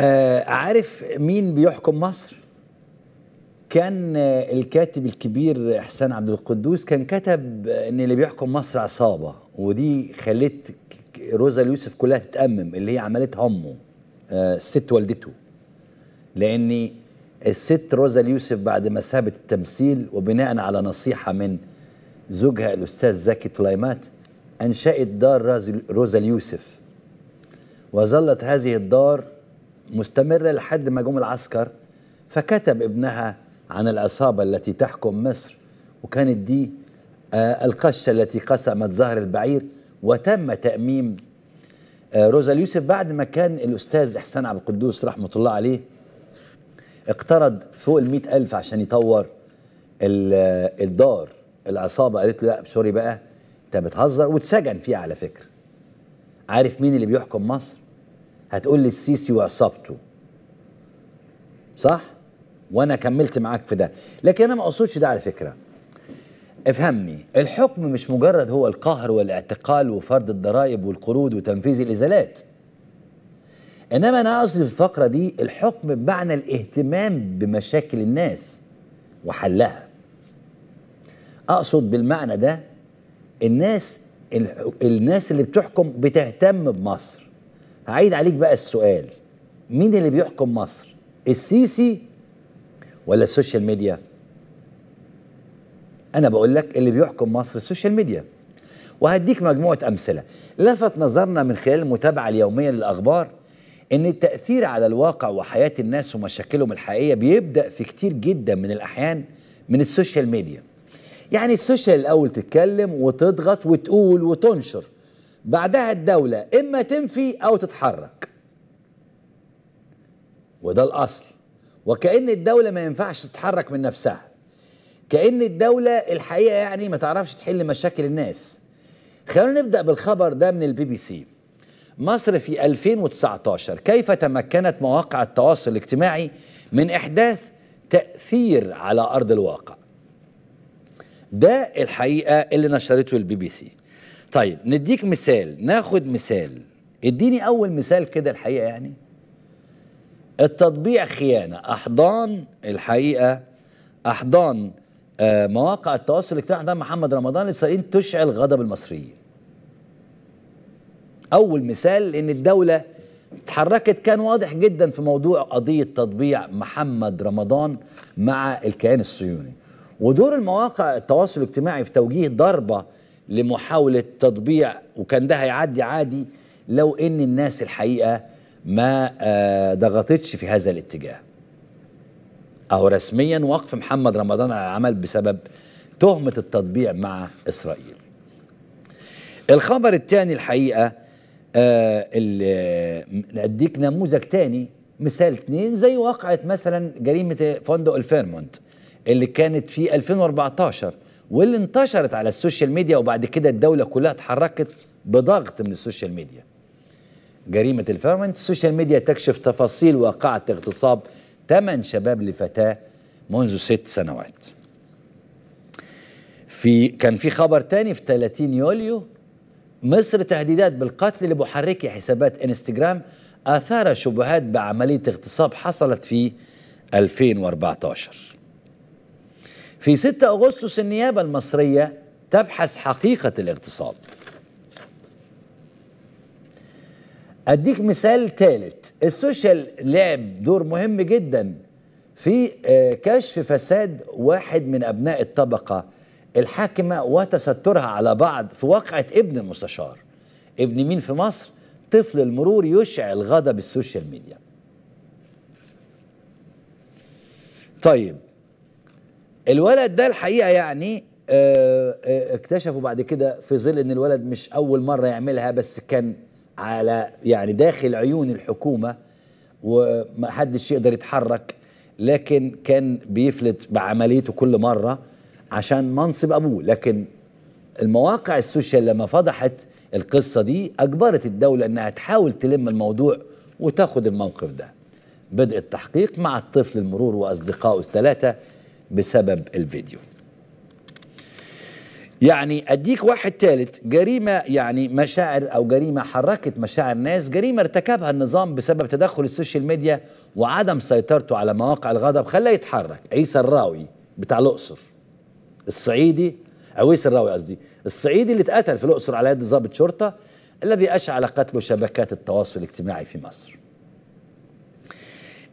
آه عارف مين بيحكم مصر؟ كان آه الكاتب الكبير إحسان عبد القدوس كان كتب إن اللي بيحكم مصر عصابة ودي خلت روزا اليوسف كلها تتأمم اللي هي عملتها امه آه الست والدته. لأن الست روزا اليوسف بعد ما سابت التمثيل وبناء على نصيحة من زوجها الأستاذ زكي طليمات أنشأت دار روزا اليوسف. وظلت هذه الدار مستمره لحد ما جم العسكر فكتب ابنها عن العصابة التي تحكم مصر وكانت دي آه القشة التي قسمت ظهر البعير وتم تأميم آه روزا اليوسف بعد ما كان الأستاذ إحسان عبد القدوس رحمة الله عليه اقترض فوق ال ألف عشان يطور الدار. العصابة قالت له لا سوري بقى انت بتهزر واتسجن فيها على فكرة. عارف مين اللي بيحكم مصر؟ هتقول لي السيسي وعصابته. صح؟ وأنا كملت معاك في ده. لكن أنا ما أقصدش ده على فكرة. افهمني الحكم مش مجرد هو القهر والاعتقال وفرض الضرائب والقروض وتنفيذ الإزالات. إنما أنا قصدي في الفقرة دي الحكم بمعنى الاهتمام بمشاكل الناس وحلها. أقصد بالمعنى ده الناس الناس اللي بتحكم بتهتم بمصر. هعيد عليك بقى السؤال. مين اللي بيحكم مصر؟ السيسي ولا السوشيال ميديا؟ أنا بقول لك اللي بيحكم مصر السوشيال ميديا. وهديك مجموعة أمثلة. لفت نظرنا من خلال المتابعة اليومية للأخبار إن التأثير على الواقع وحياة الناس ومشاكلهم الحقيقية بيبدأ في كتير جدا من الأحيان من السوشيال ميديا. يعني السوشيال الأول تتكلم وتضغط وتقول وتنشر. بعدها الدولة إما تنفي أو تتحرك. وده الأصل. وكأن الدولة ما ينفعش تتحرك من نفسها. كأن الدولة الحقيقة يعني ما تعرفش تحل مشاكل الناس. خلونا نبدأ بالخبر ده من البي بي سي. مصر في 2019 كيف تمكنت مواقع التواصل الاجتماعي من إحداث تأثير على أرض الواقع؟ ده الحقيقة اللي نشرته البي بي سي. طيب نديك مثال ناخد مثال. اديني أول مثال كده الحقيقة يعني. التطبيع خيانة أحضان الحقيقة أحضان آه مواقع التواصل الاجتماعي أحضان محمد رمضان الإسرائيليين تشعل غضب المصريين. أول مثال إن الدولة اتحركت كان واضح جدا في موضوع قضية تطبيع محمد رمضان مع الكيان الصهيوني. ودور المواقع التواصل الاجتماعي في توجيه ضربة لمحاولة تطبيع وكان ده هيعدي عادي لو إن الناس الحقيقة ما آه ضغطتش في هذا الاتجاه. أهو رسميا وقف محمد رمضان على العمل بسبب تهمة التطبيع مع إسرائيل. الخبر الثاني الحقيقة آه أديك نموذج تاني مثال اتنين زي وقعة مثلا جريمة فندق الفيرمونت اللي كانت في 2014 واللي انتشرت على السوشيال ميديا وبعد كده الدولة كلها اتحركت بضغط من السوشيال ميديا. جريمة الفيرمونت السوشيال ميديا تكشف تفاصيل واقعة اغتصاب ثمان شباب لفتاة منذ ست سنوات. في كان في خبر تاني في 30 يوليو مصر تهديدات بالقتل لمحركي حسابات انستجرام آثار شبهات بعملية اغتصاب حصلت في 2014 في 6 أغسطس النيابة المصرية تبحث حقيقة الاغتصاب. أديك مثال ثالث السوشيال لعب دور مهم جدا في كشف فساد واحد من أبناء الطبقة الحاكمة وتسترها على بعض في واقعة ابن المستشار ابن مين في مصر؟ طفل المرور يشعل غضب السوشيال ميديا. طيب الولد ده الحقيقة يعني آه آه اكتشفوا بعد كده في ظل إن الولد مش أول مرة يعملها بس كان على يعني داخل عيون الحكومة ومحدش يقدر يتحرك لكن كان بيفلت بعمليته كل مرة عشان منصب أبوه. لكن المواقع السوشيال لما فضحت القصة دي أجبرت الدولة إنها تحاول تلم الموضوع وتاخد الموقف ده. بدء التحقيق مع الطفل المرور واصدقائه الثلاثة بسبب الفيديو. يعني أديك واحد ثالث جريمة يعني مشاعر أو جريمة حركت مشاعر ناس جريمة ارتكبها النظام بسبب تدخل السوشيال ميديا وعدم سيطرته على مواقع الغضب. خلاه يتحرك. عيسى الراوي بتاع الأقصر. الصعيدي عويس الراوي قصدي. الصعيدي اللي اتقتل في الأقصر على يد ضابط شرطة الذي أشعل قتله شبكات التواصل الاجتماعي في مصر.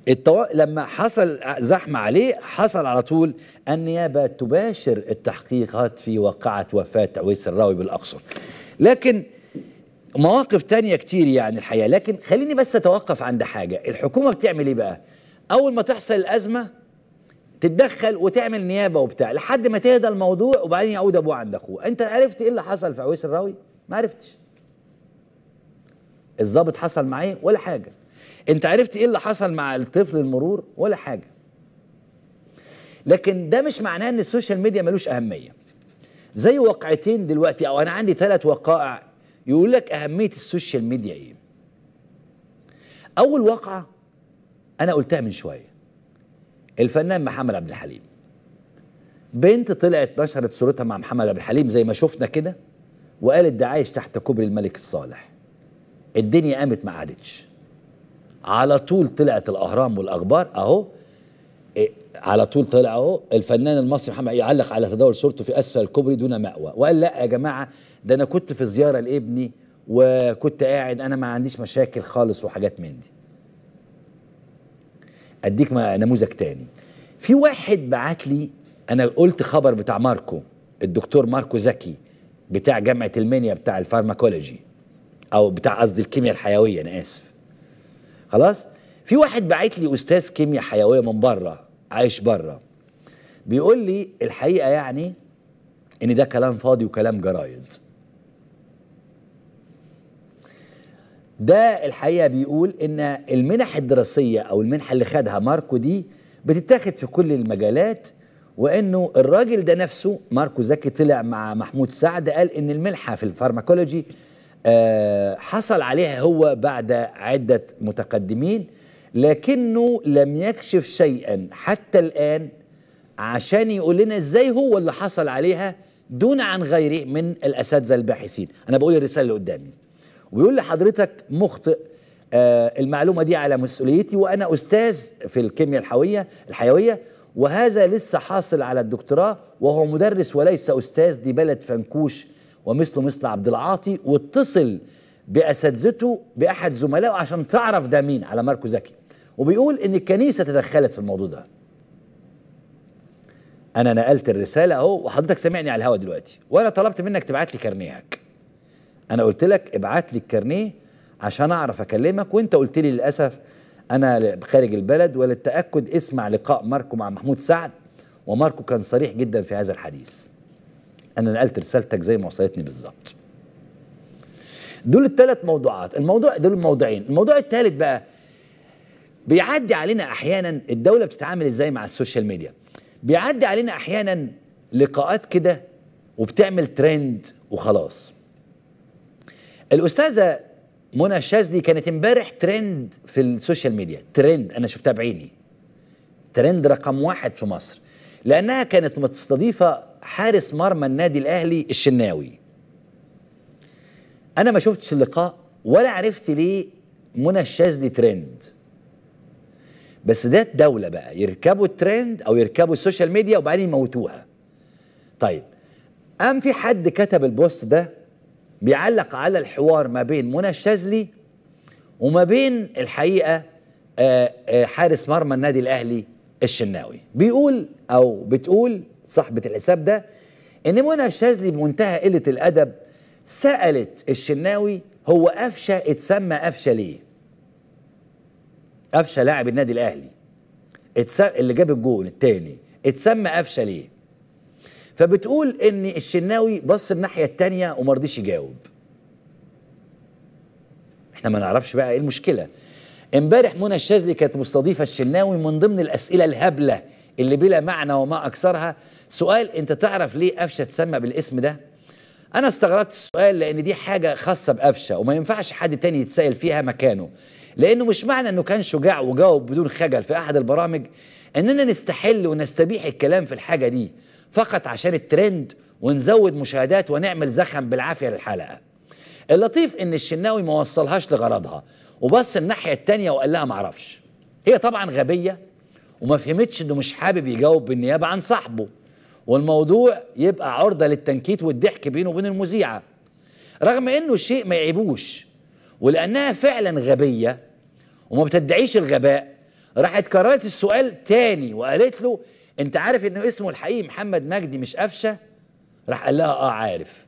التو... لما حصل زحمة عليه حصل على طول النيابة تباشر التحقيقات في واقعة وفاة عويس الراوي بالأقصر. لكن مواقف تانية كتير يعني الحقيقة. لكن خليني بس أتوقف عند حاجة. الحكومة بتعمل إيه بقى؟ أول ما تحصل الأزمة تتدخل وتعمل نيابة وبتاع لحد ما تهدى الموضوع وبعدين يعود أبوه عند أخوه. أنت عرفت إيه اللي حصل في عويس الراوي؟ ما عرفتش. الضابط حصل معاه ولا حاجة. انت عرفت إيه اللي حصل مع الطفل المرور؟ ولا حاجة. لكن ده مش معناه إن السوشيال ميديا ملوش أهمية. زي واقعتين دلوقتي أو أنا عندي ثلاث وقائع يقول لك أهمية السوشيال ميديا إيه. أول واقعة أنا قلتها من شوية. الفنان محمد عبد الحليم. بنت طلعت نشرت صورتها مع محمد عبد الحليم زي ما شفنا كده وقالت ده عايش تحت كوبري الملك الصالح. الدنيا قامت ما عادتش على طول طلعت الأهرام والاخبار أهو. إيه على طول طلع أهو. الفنان المصري محمد يعلق على تداول صورته في أسفل الكوبري دون مأوى. وقال لا يا جماعة ده أنا كنت في زيارة لابني وكنت قاعد أنا ما عنديش مشاكل خالص وحاجات من دي. أديك نموذج تاني. في واحد بعت لي أنا قلت خبر بتاع ماركو الدكتور ماركو زكي بتاع جامعة المنيا بتاع ال pharmacology أو بتاع قصدي الكيمياء الحيوية أنا آسف. خلاص؟ في واحد باعت لي أستاذ كيمياء حيوية من بره عايش بره بيقول لي الحقيقة يعني إن ده كلام فاضي وكلام جرايد. ده الحقيقة بيقول إن المنح الدراسية أو المنحة اللي خدها ماركو دي بتتاخد في كل المجالات وإنه الراجل ده نفسه ماركو زكي طلع مع محمود سعد قال إن المنحة في ال pharmacology حصل عليها هو بعد عدة متقدمين لكنه لم يكشف شيئا حتى الآن عشان يقول لنا إزاي هو اللي حصل عليها دون عن غيره من الأساتذة الباحثين. أنا بقول الرسالة اللي قدامي. ويقول لحضرتك مخطئ آه المعلومة دي على مسؤوليتي وأنا أستاذ في الكيمياء الحيوية الحيوية وهذا لسه حاصل على الدكتوراه وهو مدرس وليس أستاذ دي بلد فنكوش ومثله مثل عبد العاطي واتصل بأساتذته بأحد زملائه عشان تعرف ده مين على ماركو زكي. وبيقول إن الكنيسة تدخلت في الموضوع ده. أنا نقلت الرسالة أهو وحضرتك سامعني على الهوا دلوقتي. وأنا طلبت منك تبعت لي كارنيهك. أنا قلت لك ابعت لي الكارنيه عشان أعرف أكلمك وأنت قلت لي للأسف أنا خارج البلد وللتأكد اسمع لقاء ماركو مع محمود سعد. وماركو كان صريح جدا في هذا الحديث. أنا نقلت رسالتك زي ما وصلتني بالظبط. دول الثلاث موضوعات. الموضوع دول موضوعين الموضوع الثالث بقى بيعدي علينا أحيانا الدولة بتتعامل إزاي مع السوشيال ميديا؟ بيعدي علينا أحيانا لقاءات كده وبتعمل ترند وخلاص. الأستاذة منى الشاذلي كانت امبارح ترند في السوشيال ميديا. ترند أنا شفتها بعيني. ترند رقم واحد في مصر. لأنها كانت مستضيفة حارس مرمى النادي الأهلي الشناوي. أنا ما شفتش اللقاء ولا عرفت ليه منى الشاذلي ترند. بس ده الدولة بقى يركبوا الترند أو يركبوا السوشيال ميديا وبعدين يموتوها. طيب قام في حد كتب ال post ده بيعلق على الحوار ما بين منى الشاذلي وما بين الحقيقة آآ آآ حارس مرمى النادي الأهلي الشناوي؟ بيقول أو بتقول صاحبة الحساب ده إن منى الشاذلي بمنتهى قلة الأدب سألت الشناوي هو قفشة اتسمى قفشة ليه؟ قفشة لاعب النادي الأهلي. اللي جاب الجول الثاني اتسمى قفشة ليه؟ فبتقول إن الشناوي بص الناحية الثانية وما رضيش يجاوب. إحنا ما نعرفش بقى إيه المشكلة. إمبارح منى الشاذلي كانت مستضيفة الشناوي من ضمن الأسئلة الهبلة اللي بلا معنى وما أكثرها سؤال انت تعرف ليه قفشة اتسمى بالاسم ده؟ أنا استغربت السؤال لأن دي حاجة خاصة بقفشة وما ينفعش حد تاني يتسأل فيها مكانه لأنه مش معنى إنه كان شجاع وجاوب بدون خجل في أحد البرامج إننا نستحل ونستبيح الكلام في الحاجة دي فقط عشان الترند ونزود مشاهدات ونعمل زخم بالعافية للحلقة. اللطيف إن الشناوي ما وصلهاش لغرضها وبص الناحية التانية وقال لها معرفش هي طبعا غبية وما فهمتش إنه مش حابب يجاوب بالنيابة عن صاحبه. والموضوع يبقى عرضة للتنكيت والضحك بينه وبين المذيعة. رغم إنه الشيء ما يعيبوش ولأنها فعلا غبية وما بتدعيش الغباء راحت كررت السؤال تاني وقالت له أنت عارف إنه اسمه الحقيقي محمد مجدي مش قفشة؟ راح قال لها آه عارف.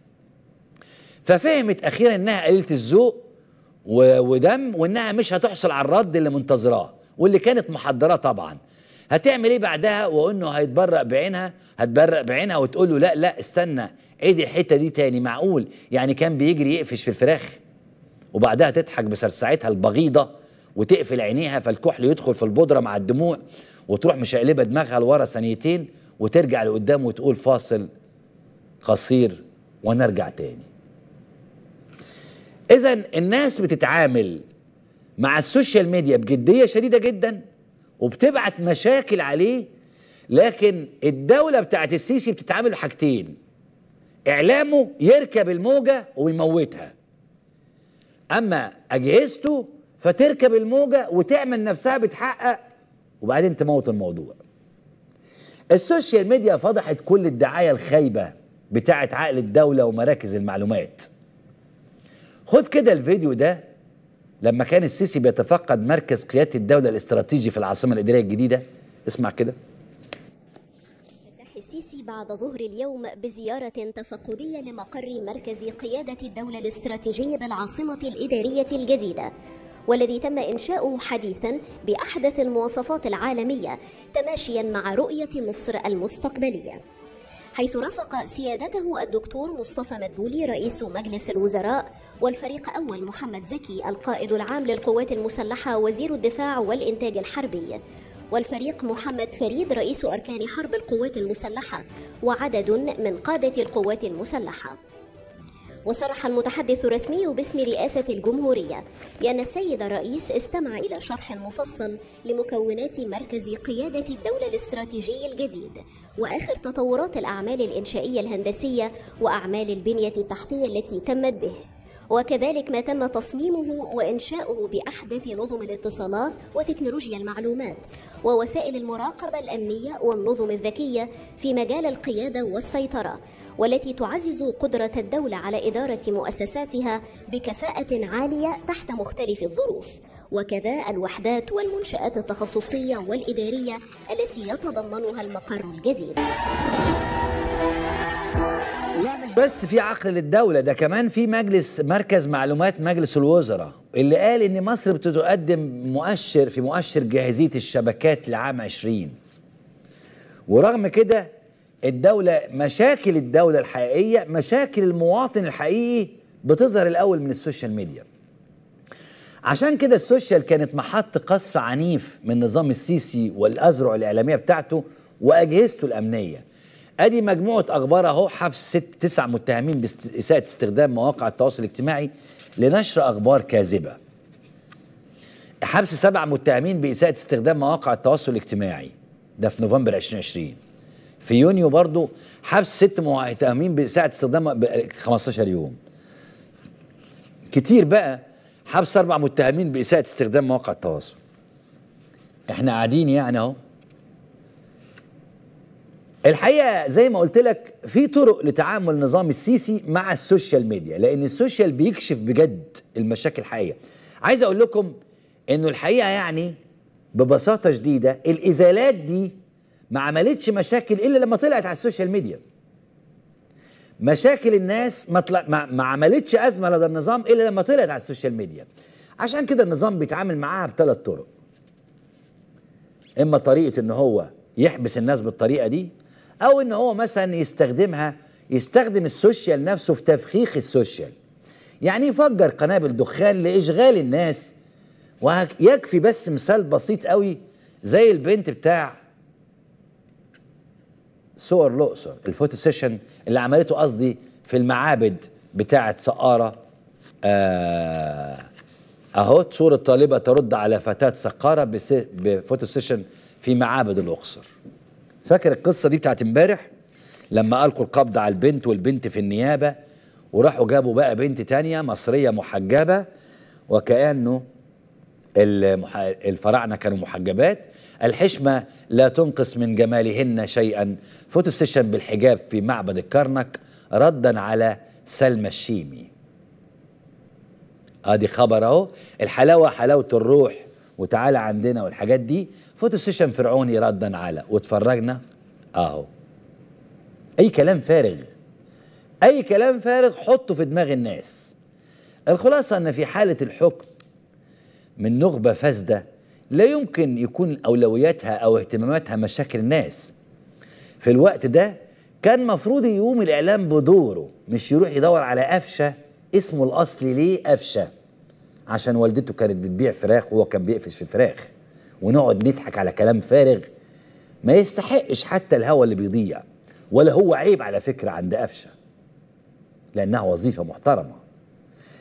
ففهمت أخيرا إنها قليله الذوق ودم وإنها مش هتحصل على الرد اللي منتظراه واللي كانت محضراه طبعا. هتعمل إيه بعدها؟ وإنه هيتبرق بعينها هتبرق بعينها وتقول له لا لا استنى عيد الحتة دي تاني معقول؟ يعني كان بيجري يقفش في الفراخ وبعدها تضحك بسرسعتها البغيضة وتقفل عينيها فالكحل يدخل في البودرة مع الدموع وتروح مشقلبة دماغها لورا ثانيتين وترجع لقدام وتقول فاصل قصير ونرجع تاني. اذا الناس بتتعامل مع السوشيال ميديا بجدية شديدة جدا. وبتبعت مشاكل عليه لكن الدولة بتاعت السيسي بتتعامل بحاجتين إعلامه يركب الموجة ويموتها. أما أجهزته فتركب الموجة وتعمل نفسها بتحقق وبعدين تموت الموضوع. السوشيال ميديا فضحت كل الدعاية الخايبة بتاعت عقل الدولة ومراكز المعلومات. خد كده الفيديو ده لما كان السيسي بيتفقد مركز قيادة الدولة الاستراتيجي في العاصمة الإدارية الجديدة. اسمع كده. السيسي بعد ظهر اليوم بزيارة تفقدية لمقر مركز قيادة الدولة الاستراتيجي بالعاصمة الإدارية الجديدة والذي تم إنشاؤه حديثا بأحدث المواصفات العالمية تماشيا مع رؤية مصر المستقبلية. حيث رافق سيادته الدكتور مصطفى مدبولي رئيس مجلس الوزراء والفريق أول محمد زكي القائد العام للقوات المسلحة وزير الدفاع والإنتاج الحربي والفريق محمد فريد رئيس أركان حرب القوات المسلحة وعدد من قادة القوات المسلحة وصرح المتحدث الرسمي باسم رئاسة الجمهورية بأن السيد الرئيس استمع إلى شرح مفصل لمكونات مركز قيادة الدولة الاستراتيجي الجديد وآخر تطورات الأعمال الإنشائية الهندسية وأعمال البنية التحتية التي تمت به. وكذلك ما تم تصميمه وإنشاؤه بأحدث نظم الاتصالات وتكنولوجيا المعلومات ووسائل المراقبة الأمنية والنظم الذكية في مجال القيادة والسيطرة والتي تعزز قدرة الدولة على إدارة مؤسساتها بكفاءة عالية تحت مختلف الظروف وكذا الوحدات والمنشآت التخصصية والإدارية التي يتضمنها المقر الجديد. بس في عقل للدولة ده كمان في مجلس مركز معلومات مجلس الوزراء اللي قال إن مصر بتقدم مؤشر في مؤشر جاهزية الشبكات لعام 20 ورغم كده الدولة مشاكل الدولة الحقيقية مشاكل المواطن الحقيقي بتظهر الأول من السوشيال ميديا. عشان كده السوشيال كانت محط قصف عنيف من نظام السيسي والأذرع الإعلامية بتاعته وأجهزته الأمنية. ادي مجموعة أخبار اهو حبس ست تسع متهمين باساءة استخدام مواقع التواصل الاجتماعي لنشر أخبار كاذبة. حبس سبع متهمين باساءة استخدام مواقع التواصل الاجتماعي. ده في نوفمبر 2020 في يونيو برضو حبس ست متهمين باساءة استخدام ب- 15 يوم. كتير بقى حبس أربع متهمين باساءة استخدام مواقع التواصل. إحنا قاعدين يعني اهو. الحقيقة زي ما قلت لك في طرق لتعامل نظام السيسي مع السوشيال ميديا لأن السوشيال بيكشف بجد المشاكل الحقيقية. عايز أقول لكم إنه الحقيقة يعني ببساطة شديدة الإزالات دي ما عملتش مشاكل إلا لما طلعت على السوشيال ميديا. مشاكل الناس ما, طلع ما, ما عملتش أزمة لدى النظام إلا لما طلعت على السوشيال ميديا. عشان كده النظام بيتعامل معاها بثلاث طرق. إما طريقة إن هو يحبس الناس بالطريقة دي أو إن هو مثلا يستخدمها يستخدم السوشيال نفسه في تفخيخ السوشيال. يعني يفجر قنابل دخان لإشغال الناس. ويكفي بس مثال بسيط قوي زي البنت بتاع صور الأقصر ال photo session اللي عملته قصدي في المعابد بتاعة سقارة. آه اهو صورة طالبة ترد على فتاة سقارة ب photo session في معابد الأقصر. فاكر القصة دي بتاعت امبارح؟ لما ألقوا القبض على البنت والبنت في النيابة وراحوا جابوا بقى بنت تانية مصرية محجبة وكأنه المح... الفراعنة كانوا محجبات. الحشمة لا تنقص من جمالهن شيئا. photo session بالحجاب في معبد الكرنك ردا على سلمى الشيمي. ادي خبر أهو. الحلاوة حلاوة الروح. وتعالى عندنا والحاجات دي. photo session فرعوني ردا على واتفرجنا آهو. أي كلام فارغ. أي كلام فارغ حطه في دماغ الناس. الخلاصة إن في حالة الحكم من نخبة فاسدة لا يمكن يكون أولوياتها أو اهتماماتها مشاكل الناس. في الوقت ده كان مفروض يقوم الإعلام بدوره مش يروح يدور على قفشة اسمه الأصلي ليه قفشة عشان والدته كانت بتبيع فراخ وهو كان بيقفش في الفراخ. ونقعد نضحك على كلام فارغ ما يستحقش حتى الهوى اللي بيضيع ولا هو عيب على فكرة عند قفشة لأنها وظيفة محترمة.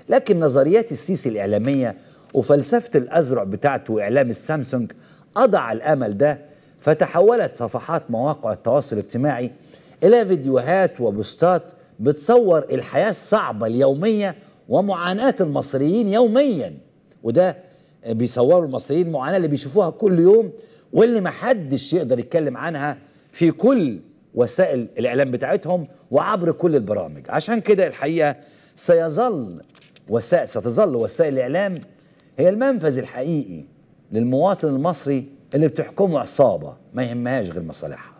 لكن نظريات السيسي الإعلامية وفلسفة الازرع بتاعته وإعلام السامسونج أضع الأمل ده فتحولت صفحات مواقع التواصل الاجتماعي إلى فيديوهات وبوستات بتصور الحياة الصعبة اليومية ومعاناة المصريين يوميا وده بيصوروا المصريين المعاناه اللي بيشوفوها كل يوم واللي محدش يقدر يتكلم عنها في كل وسائل الإعلام بتاعتهم وعبر كل البرامج. عشان كده الحقيقة سيظل وسائل ستظل وسائل الإعلام هي المنفذ الحقيقي للمواطن المصري اللي بتحكمه عصابة ما يهمهاش غير مصالحها.